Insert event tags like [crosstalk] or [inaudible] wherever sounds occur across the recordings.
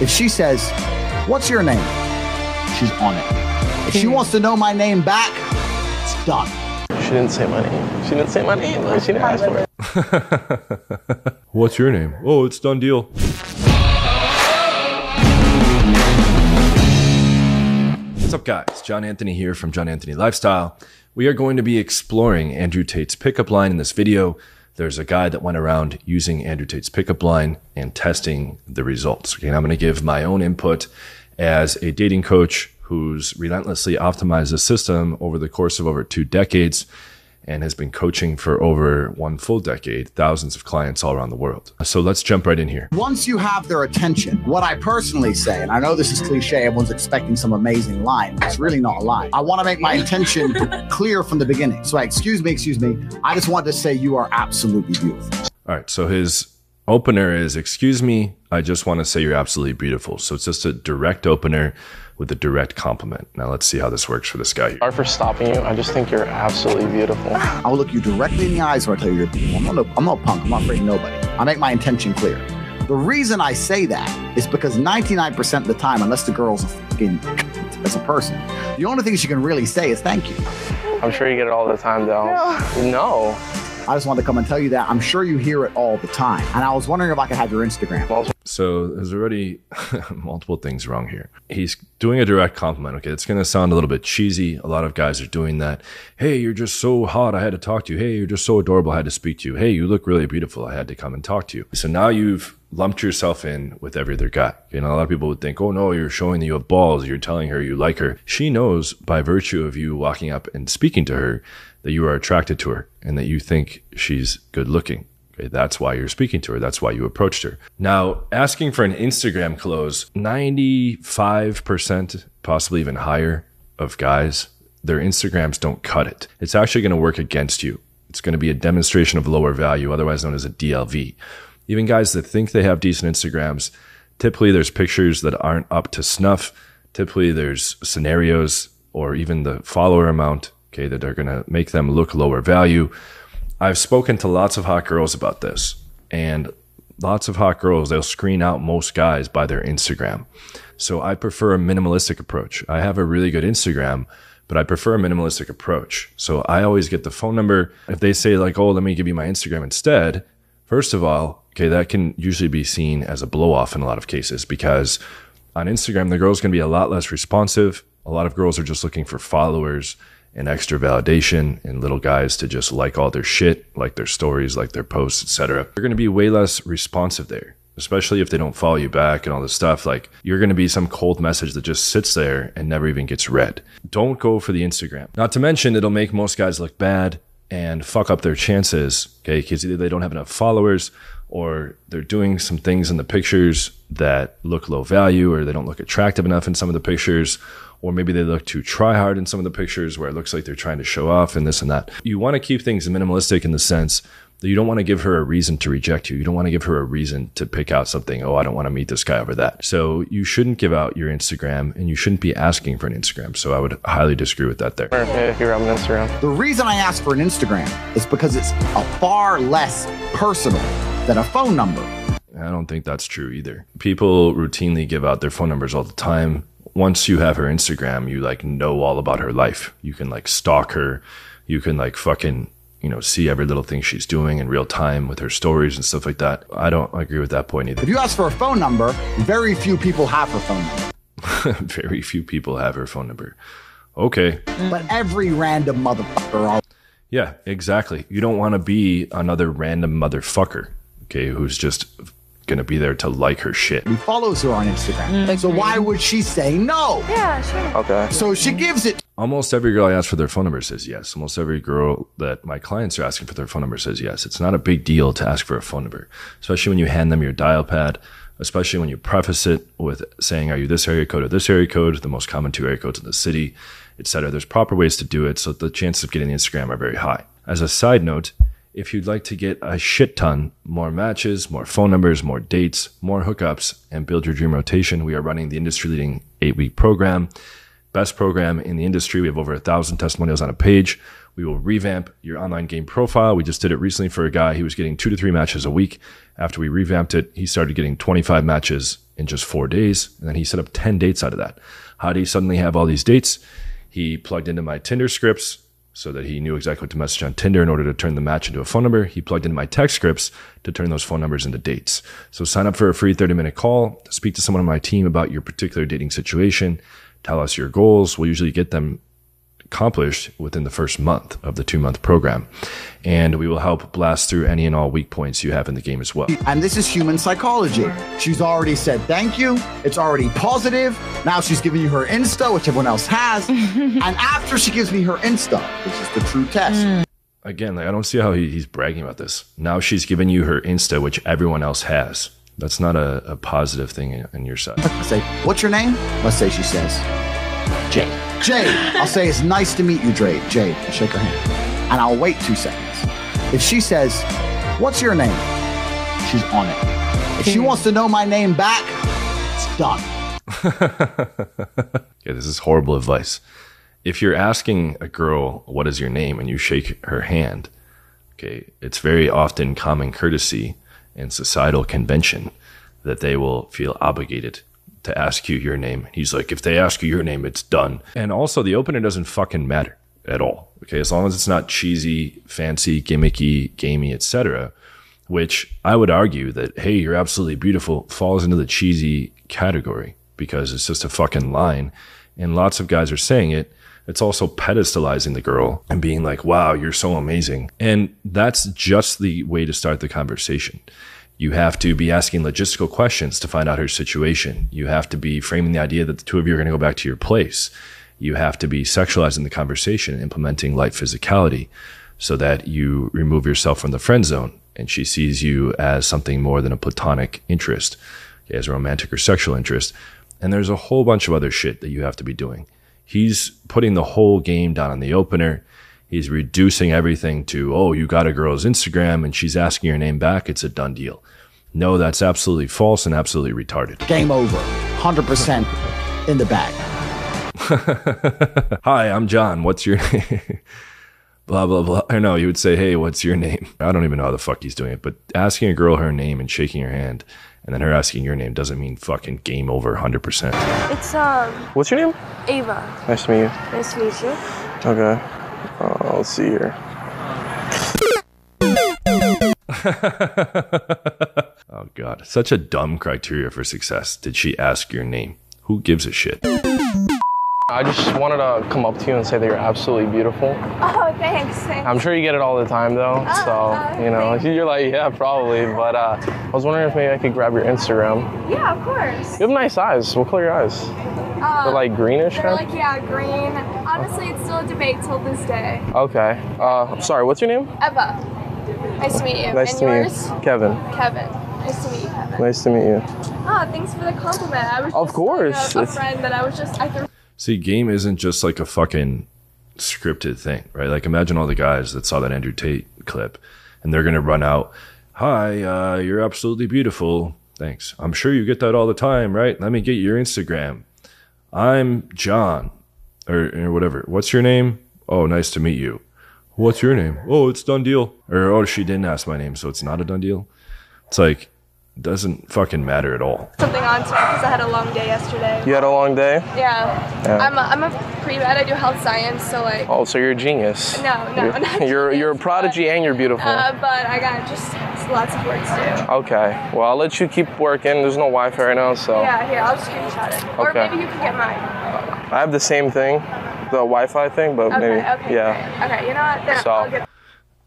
If she says, What's your name? She's on it. If she wants to know my name back, it's done. She didn't say my name. She didn't say my name. Like, she didn't ask for it. [laughs] What's your name? Oh, it's done deal. What's up, guys? John Anthony here from John Anthony Lifestyle. We are going to be exploring Andrew Tate's pickup line in this video. There's a guy that went around using Andrew Tate's pickup line and testing the results. Okay, and I'm going to give my own input as a dating coach who's relentlessly optimized the system over the course of over two decades and has been coaching for over one full decade, thousands of clients all around the world. So let's jump right in here. Once you have their attention, what I personally say, and I know this is cliche, everyone's expecting some amazing line. It's really not a line. I want to make my intention [laughs] clear from the beginning. So, I, excuse me, excuse me. I just want to say you are absolutely beautiful. All right. So his opener is, Excuse me, I just want to say you're absolutely beautiful. So it's just a direct opener with a direct compliment. Now let's see how this works for this guy here. Sorry for stopping you. I just think you're absolutely beautiful. I will look you directly in the eyes when I tell you you're beautiful. I'm not, I'm not a punk. I'm not afraid of nobody. I make my intention clear. The reason I say that is because 99% of the time, unless the girl's a fucking [laughs] as a person, the only thing she can really say is thank you. I'm sure you get it all the time, though. No. no. I just wanted to come and tell you that. I'm sure you hear it all the time. And I was wondering if I could have your Instagram. So there's already [laughs] multiple things wrong here. He's doing a direct compliment. Okay, it's going to sound a little bit cheesy. A lot of guys are doing that. Hey, you're just so hot. I had to talk to you. Hey, you're just so adorable. I had to speak to you. Hey, you look really beautiful. I had to come and talk to you. So now you've lumped yourself in with every other guy. You know, a lot of people would think, oh no, you're showing that you have balls. You're telling her you like her. She knows by virtue of you walking up and speaking to her that you are attracted to her and that you think she's good looking. Okay, that's why you're speaking to her. That's why you approached her. Now, asking for an Instagram close, 95%, possibly even higher, of guys, their Instagrams don't cut it. It's actually going to work against you. It's going to be a demonstration of lower value, otherwise known as a DLV. Even guys that think they have decent Instagrams, typically there's pictures that aren't up to snuff. Typically there's scenarios or even the follower amount okay, that are going to make them look lower value. I've spoken to lots of hot girls about this, and lots of hot girls, they'll screen out most guys by their Instagram. So I prefer a minimalistic approach. I have a really good Instagram, but I prefer a minimalistic approach. So I always get the phone number. If they say, like, oh, let me give you my Instagram instead, first of all, okay, that can usually be seen as a blow off in a lot of cases because on Instagram, the girl's to be a lot less responsive. A lot of girls are just looking for followers and extra validation and little guys to just like all their shit, like their stories, like their posts, etc. You're going to be way less responsive there, especially if they don't follow you back and all this stuff. Like you're going to be some cold message that just sits there and never even gets read. Don't go for the Instagram. Not to mention it'll make most guys look bad and fuck up their chances, okay? Because either they don't have enough followers or they're doing some things in the pictures that look low value or they don't look attractive enough in some of the pictures or maybe they look too try hard in some of the pictures where it looks like they're trying to show off and this and that. You want to keep things minimalistic in the sense that you don't want to give her a reason to reject you. You don't want to give her a reason to pick out something. Oh, I don't want to meet this guy over that. So you shouldn't give out your Instagram and you shouldn't be asking for an Instagram. So I would highly disagree with that there. If you're on Instagram. The reason I ask for an Instagram is because it's a far less personal than a phone number. I don't think that's true either. People routinely give out their phone numbers all the time once you have her Instagram, you like know all about her life. You can like stalk her. You can like fucking, you know, see every little thing she's doing in real time with her stories and stuff like that. I don't agree with that point either. If you ask for a phone number, very few people have her phone number. [laughs] very few people have her phone number. Okay. But every random motherfucker. Yeah, exactly. You don't want to be another random motherfucker, okay, who's just going to be there to like her shit. He follows her on Instagram. Mm-hmm. So why would she say no? Yeah, sure. Okay. So she gives it. Almost every girl I ask for their phone number says yes. Almost every girl that my clients are asking for their phone number says yes. It's not a big deal to ask for a phone number, especially when you hand them your dial pad, especially when you preface it with saying, Are you this area code or this area code? The most common two area codes in the city, etc. There's proper ways to do it so the chances of getting the Instagram are very high. As a side note, if you'd like to get a shit ton more matches, more phone numbers, more dates, more hookups, and build your dream rotation, we are running the industry leading eight week program Best program in the industry. We have over a thousand testimonials on a page. We will revamp your online game profile. We just did it recently for a guy. He was getting two to three matches a week. After we revamped it, he started getting 25 matches in just four days. And then he set up 10 dates out of that. How did he suddenly have all these dates? He plugged into my Tinder scripts so that he knew exactly what to message on Tinder in order to turn the match into a phone number. He plugged into my text scripts to turn those phone numbers into dates. So sign up for a free 30 minute call, speak to someone on my team about your particular dating situation, tell us your goals. We'll usually get them accomplished within the first month of the two month program. And we will help blast through any and all weak points you have in the game as well. And this is human psychology. She's already said thank you. It's already positive. Now she's giving you her Insta, which everyone else has. [laughs] and after she gives me her Insta, this is the true test. Mm. Again, like, I don't see how he, he's bragging about this. Now she's giving you her Insta, which everyone else has. That's not a, a positive thing in, in your side. I say, What's your name? Let's say she says, Jade. Jade. I'll say, It's nice to meet you, Jade. Jade. I'll shake her hand. And I'll wait two seconds. If she says, What's your name? She's on it. If she wants to know my name back, it's done. [laughs] Yeah, this is horrible advice. If you're asking a girl, what is your name, and you shake her hand, okay, it's very often common courtesy and societal convention that they will feel obligated to ask you your name. He's like, if they ask you your name, it's done. And also, the opener doesn't fucking matter at all. Okay, as long as it's not cheesy, fancy, gimmicky, gamey, etc. Which I would argue that, hey, you're absolutely beautiful falls into the cheesy category because it's just a fucking line. And lots of guys are saying it. It's also pedestalizing the girl and being like, wow, you're so amazing. And that's just the way to start the conversation. You have to be asking logistical questions to find out her situation. You have to be framing the idea that the two of you are going to go back to your place. You have to be sexualizing the conversation implementing light physicality so that you remove yourself from the friend zone and she sees you as something more than a platonic interest, as a romantic or sexual interest. And there's a whole bunch of other shit that you have to be doing. He's putting the whole game down on the opener. He's reducing everything to, oh, you got a girl's Instagram and she's asking your name back. It's a done deal. No, that's absolutely false and absolutely retarded. Game over. 100% in the bag. [laughs] Hi, I'm John. What's your name? [laughs] blah, blah, blah. I know you would say, hey, what's your name? I don't even know how the fuck he's doing it, but asking a girl her name and shaking her hand and then her asking your name doesn't mean fucking game over 100%. It's um What's your name? Ava. Nice to meet you. Nice to meet you. Okay. Uh, let's see here. [laughs] Oh, God. Such a dumb criteria for success. Did she ask your name? Who gives a shit? I just wanted to come up to you and say that you're absolutely beautiful. Oh, thanks. thanks. I'm sure you get it all the time though, so uh, you know thank [laughs] you're like yeah probably. But uh, I was wondering if maybe I could grab your Instagram. yeah, of course. You have nice eyes. What color are your eyes? Uh, They're like greenish they're kind. like yeah, green. Honestly, it's still a debate till this day. Okay. Uh, I'm sorry. What's your name? Eva. Nice to meet you. Nice and to yours? meet you, Kevin. Kevin. Nice to meet you, Kevin. Nice to meet you. Oh, thanks for the compliment. I was Of just course, a, a friend that I was just I threw See, game isn't just like a fucking scripted thing, right? Like imagine all the guys that saw that Andrew Tate clip and they're going to run out, Hi, uh, you're absolutely beautiful. Thanks. I'm sure you get that all the time, right? Let me get your Instagram. I'm John or, or whatever. What's your name? Oh, nice to meet you. What's your name? Oh, it's done deal. Or, oh, she didn't ask my name, so it's not a done deal. It's like, doesn't fucking matter at all. something on today because I had a long day yesterday. You had a long day. Yeah. Yeah. I'm a, I'm a pre-med. I do health science, so like Oh, so you're a genius. no, no, You're, not you're, [laughs] you're a prodigy but- and you're beautiful. Uh, but I got just lots of work to do. okay. Well, I'll let you keep working. There's no Wi-Fi right now, so Yeah, here, I'll just screenshot it. Okay. Or maybe you can get mine. I have the same thing, the Wi-Fi thing, but Okay, maybe okay. yeah. great. Okay, you know what? Then So- I'll get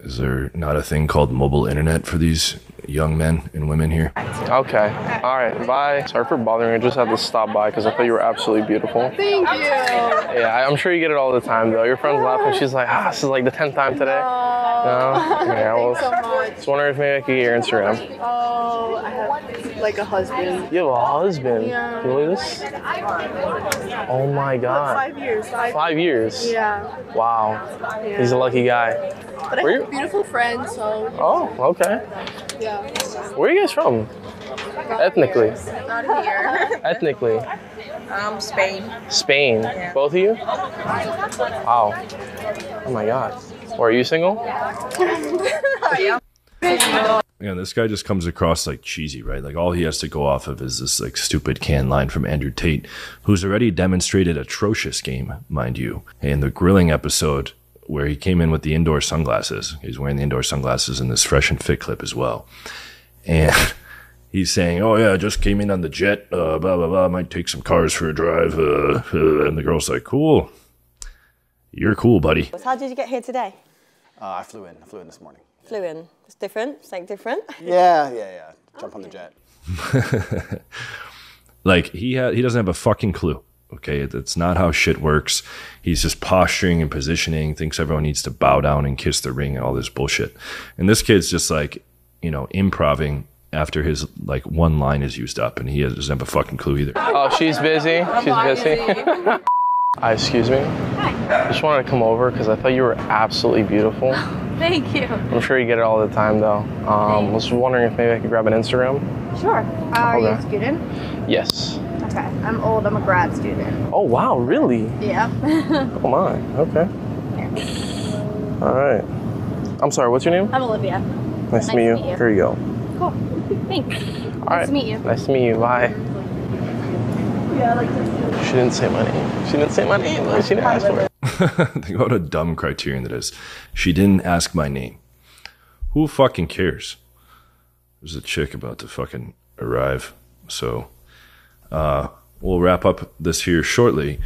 Is there not a thing called mobile internet for these young men and women here? Okay. All right. Bye. Sorry for bothering. I just had to stop by because I thought you were absolutely beautiful. Thank you. Yeah, I- I'm sure you get it all the time though. Your friend's laughing. She's like, ah, this is like the tenth time today. No? [laughs] Yeah, well, so much. just wondering if maybe I could get your Instagram. Oh, I have like a husband. You have a husband. Yeah. You believe this? Oh my god. Five years. Five. Five years. Yeah. Wow. yeah. He's a lucky guy. But I Were have you- a beautiful friend, so Oh, okay. yeah. Where are you guys from? Ethnically. Not here. Ethnically. Um, Spain. Spain. Both of you? Wow. Oh my god. Or are you single? [laughs] Yeah, this guy just comes across like cheesy, right? Like all he has to go off of is this like stupid can line from Andrew Tate, who's already demonstrated atrocious game, mind you. In the grilling episode where he came in with the indoor sunglasses, he's wearing the indoor sunglasses in this fresh and fit clip as well. And [laughs] he's saying, "Oh yeah, just came in on the jet. Uh, blah blah blah. Might take some cars for a drive." Uh, uh, and the girl's like, "Cool, you're cool, buddy." How did you get here today? Uh, I flew in. I flew in this morning. Flew in. It's different. It's like different. [laughs] Yeah, yeah, yeah. Jump on the jet. [laughs] Like he ha- he doesn't have a fucking clue. Okay, that's not how shit works. He's just posturing and positioning. Thinks everyone needs to bow down and kiss the ring and all this bullshit. And this kid's just like, you know, improving after his like one line is used up, and he doesn't have a fucking clue either. Oh, she's busy. She's busy. [laughs] Hi, excuse me. Hi. I just wanted to come over because I thought you were absolutely beautiful. [laughs] Thank you. I'm sure you get it all the time though. Um, was wondering if maybe I could grab an Instagram. Sure. Uh, are you a student? Yes. Okay. I'm old. I'm a grad student. Oh wow, really? Yeah. [laughs] Oh my. Okay. All right. I'm sorry. What's your name? I'm Olivia. Nice, to meet you. Here you go. Cool. Thanks. All right. to meet you. Nice to meet you. Bye. Yeah, like this. She didn't say my name. She didn't say my name. though. She didn't ask for it. Think about what a dumb criterion that is. She didn't ask my name. Who fucking cares? There's a chick about to fucking arrive. So, uh, we'll wrap up this here shortly.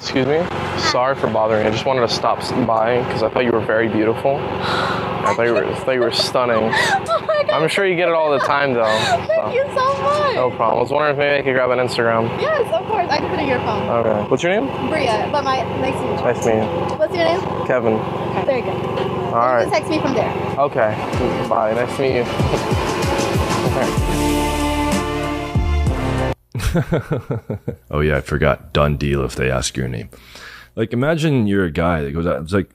Excuse me. Sorry for bothering. I just wanted to stop by because I thought you were very beautiful. I thought you were, thought you were stunning. Oh my god. I'm sure you get it all the time though. [laughs] Thank so, you so much. No problem. I was wondering if maybe I could grab an Instagram. Yes, of course. I can put it in your phone. Okay. What's your name? Bria, but my nice to meet you. Nice to meet you. What's your name? Kevin. There you go. All You right. can text me from there. Okay. Bye. Nice to meet you. [laughs] [laughs] Oh yeah, I forgot. Done deal if they ask your name. Like imagine you're a guy that goes out. It's like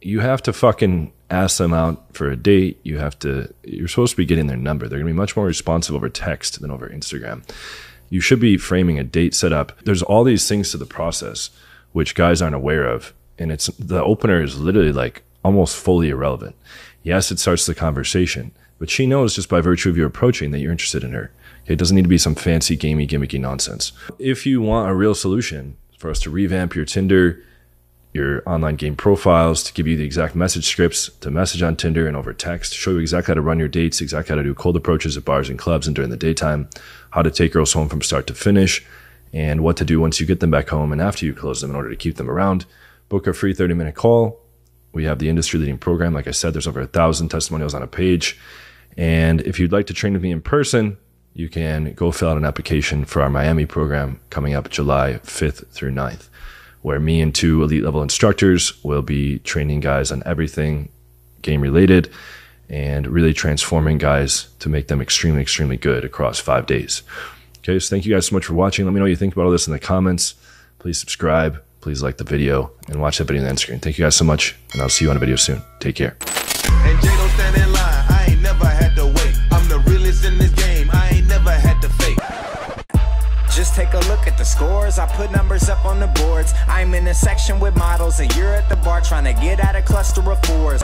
you have to fucking ask them out for a date. You have to. You're supposed to be getting their number. They're gonna be much more responsive over text than over Instagram. You should be framing a date setup. There's all these things to the process which guys aren't aware of, and it's the opener is literally like almost fully irrelevant. Yes, it starts the conversation, but she knows just by virtue of your approaching that you're interested in her. It doesn't need to be some fancy, gamey, gimmicky nonsense. If you want a real solution for us to revamp your Tinder, your online game profiles, to give you the exact message scripts to message on Tinder and over text, show you exactly how to run your dates, exactly how to do cold approaches at bars and clubs and during the daytime, how to take girls home from start to finish, and what to do once you get them back home and after you close them in order to keep them around. Book a free 30 minute call. We have the industry leading program. Like I said, there's over a thousand testimonials on a page. And if you'd like to train with me in person, you can go fill out an application for our Miami program coming up July 5th through 9th, where me and two elite level instructors will be training guys on everything game related and really transforming guys to make them extremely, extremely good across five days. Okay, so thank you guys so much for watching. Let me know what you think about all this in the comments. Please subscribe, please like the video, and watch that video on the end screen. Thank you guys so much, and I'll see you on a video soon. Take care. Take a look at the scores. I put numbers up on the boards. I'm in a section with models, and you're at the bar trying to get out a cluster of fours.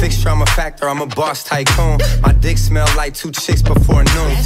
Fixture, I'm a factor. I'm a boss tycoon. My dick smell like two chicks before noon.